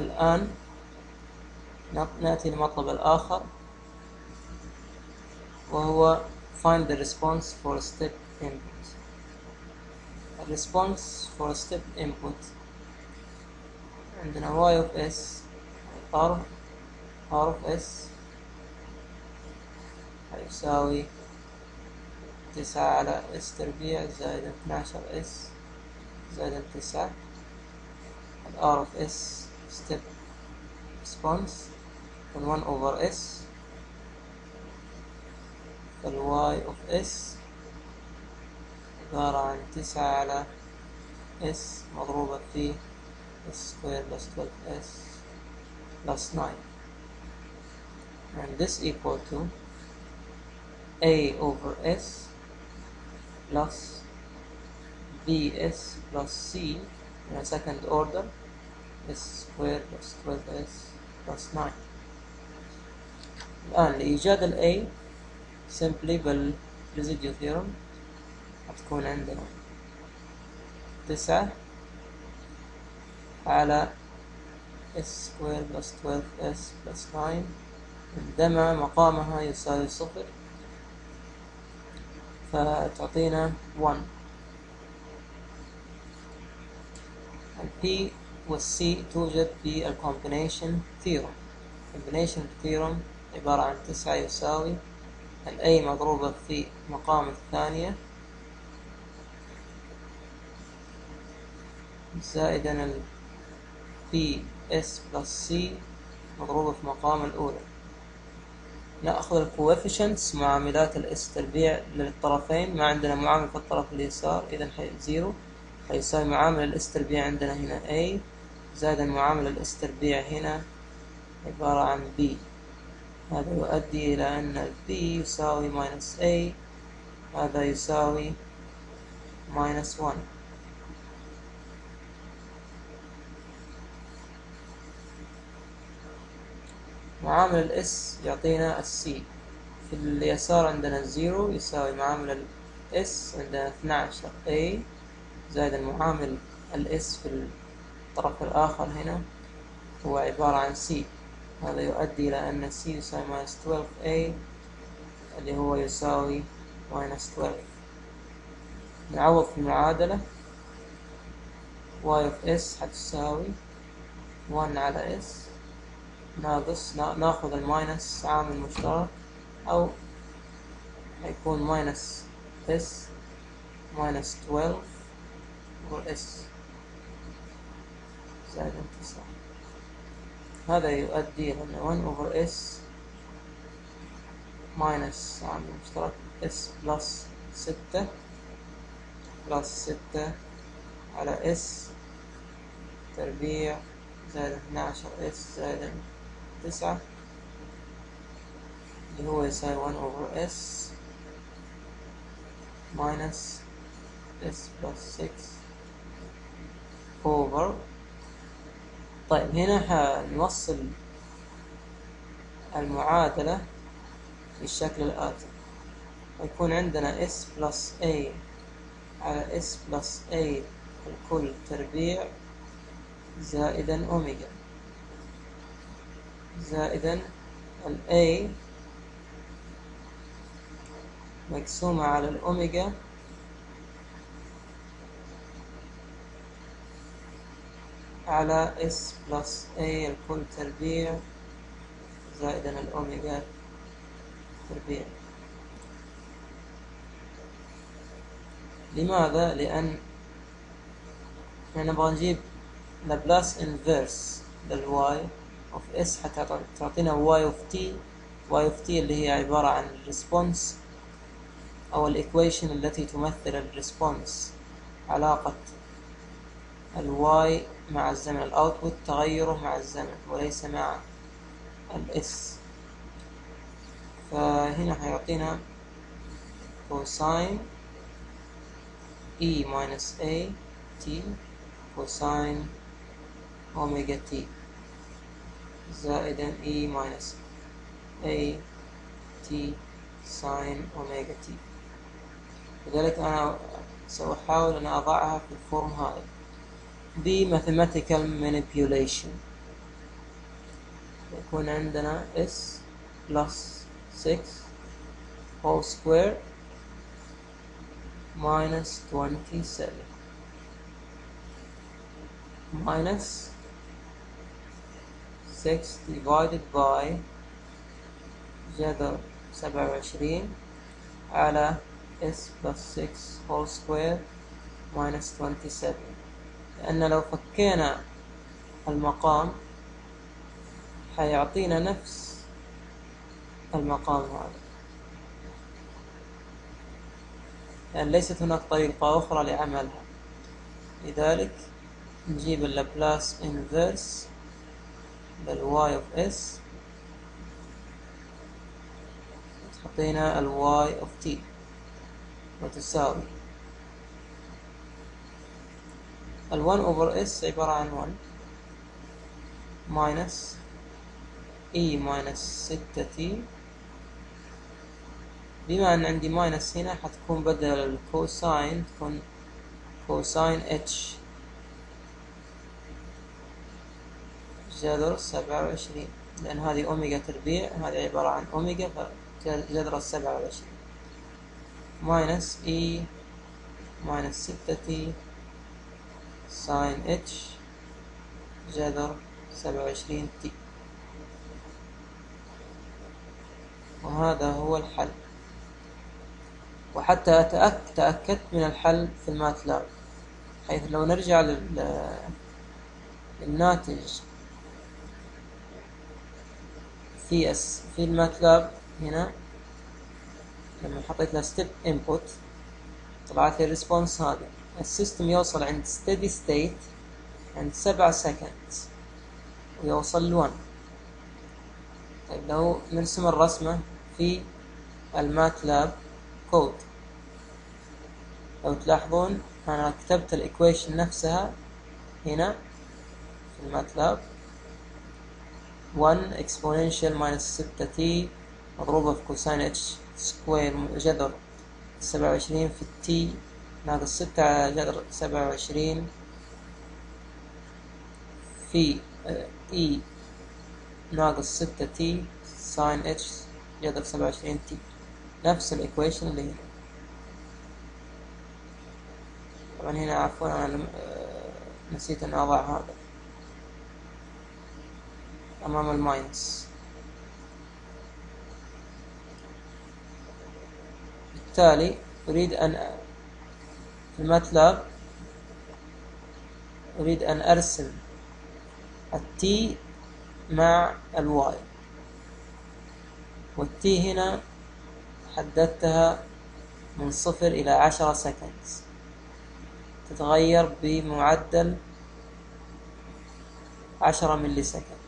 الآن نأتي للمطلب الآخر وهو find the response for step input. ال response for step input. عندنا y of s over r of s هيساوي تسعة على s تربيع زائد اتناشر s زائد تسعة. r of s step response من 1 over s فال y of s عبارة عن تسعة على s مضروبة في s square plus 12s plus 9 and this equal to a over s plus bs plus c in a second order s square plus 12s plus 9 الآن لإيجاد ال A simply بال residue theorem هتكون عندنا تسعة على s square plus 12s plus 9 عندما مقامها يساوي صفر فتعطينا 1 ال P وال C توجد في الكومبينيشن ثيورم combination theorem. عبارة عن تسعة يساوي ال A مضروبة في مقام الثانية زائدا ال P S plus C مضروبة في مقام الأولى. نأخذ ال coefficients معاملات ال S تربيع للطرفين. ما عندنا معامل في الطرف اليسار إذا zero. فيساوي معامل ال S تربيع عندنا هنا A. زائدا معامل ال S تربيع هنا عبارة عن B. هذا يؤدي إلى أن B يساوي minus A هذا يساوي minus 1 معامل ال S يعطينا ال C في اليسار عندنا ال zero يساوي معامل ال S عندنا 12 A. زائد المعامل ال S في الطرف الآخر هنا هو عبارة عن C هذا يؤدي إلى أن C يساوي minus 12A اللي هو يساوي minus 12 نعوض في المعادلة. Y of s حتساوي 1 على s. ناقص ناخذ الماينس عامل مشترك أو حيكون ماينس s minus 12 over s. زائد 9 هذا يؤدي إلى أن 1 over s minus عامل مشترك s plus 6 plus 6 على s تربيع زائد 12 s زائد 9 اللي هو يساوي 1 over s minus s plus 6 over طيب هنا حنوصل المعادلة بالشكل الآتي. يكون عندنا s plus a على s plus a الكل تربيع زائدا أوميجا. زائدا ال a مقسومة على الأوميجا على s plus a الكل تربيع زائدا الأوميجا تربيع. لماذا؟ لأن إحنا نبغى نجيب Laplace inverse لل Y of S حتى تعطينا y of t y of t اللي هي عبارة عن ال response أو ال equation التي تمثل ال response علاقة ال y مع الزمن. الأوتبوت تغيره مع الزمن وليس مع الإس. فهنا حيعطينا كوساين e minus a t cosine omega t. زائدا e minus a t sin omega t. لذلك أنا سأحاول أن أضعها في الفورم هذا. ب mathematical manipulation يكون عندنا s plus 6 whole square minus 27 minus 6 divided by جذر 27 على s plus 6 whole square minus 27 لأن لو فكينا المقام حيعطينا نفس المقام هذا. لأن يعني ليست هناك طريقة أخرى لعملها. لذلك نجيب اللابلاس انفرس لل Y of S تعطينا ال y of t وتساوي ال 1 over s عبارة عن 1 minus e minus 6 t. بما أن عندي minus هنا حتكون بدل ال cosine تكون cosine h جذر سبعة وعشرين. لأن هذه أوميجا تربيع هذه عبارة عن أوميجا فجذر السبعة وعشرين. minus e minus ستة تي sine h جذر سبعة وعشرين t. وهذا هو الحل. وحتى تأكدت من الحل في ال MATLAB حيث لو نرجع للناتج في اس في الماتلاب هنا لما حطيت له ستيب انبوت طلعت لي الريسبونس هذا السيستم يوصل عند ستيدي ستيت عند سبعة سكند ويوصل لون طيب لو نرسم الرسمة في الماتلاب كود لو تلاحظون أنا كتبت ال equation نفسها هنا في ال MATLAB. 1 exponential minus 6t مضروبة في cosine h square جذر 27 في ال t ناقص 6 على جذر 27 في e ناقص 6 t sine h جذر 27 t نفس ال equation اللي هنا. طبعا هنا عفوا أنا نسيت إن أضع هذا. أمام ال minus. بالتالي أريد أن ال MATLAB أريد أن أرسم ال t مع ال y. وال t هنا حددتها من صفر إلى عشرة second. تتغير بمعدل عشرة millisecond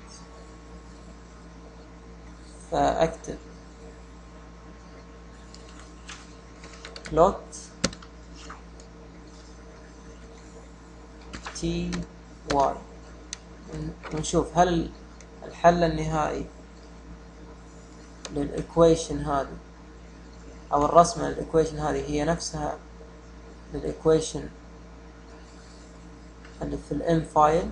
فأكتب. plot t y. ونشوف هل الحل النهائي لل equation هذه أو الرسمة لل equation هذه هي نفسها لل equation اللي في ال m-file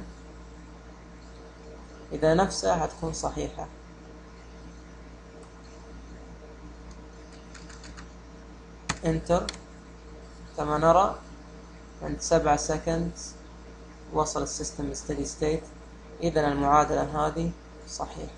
إذا نفسها حتكون صحيحة. enter كما نرى. عند سبعة second وصل ال system steady state. إذا المعادلة هذه صحيحة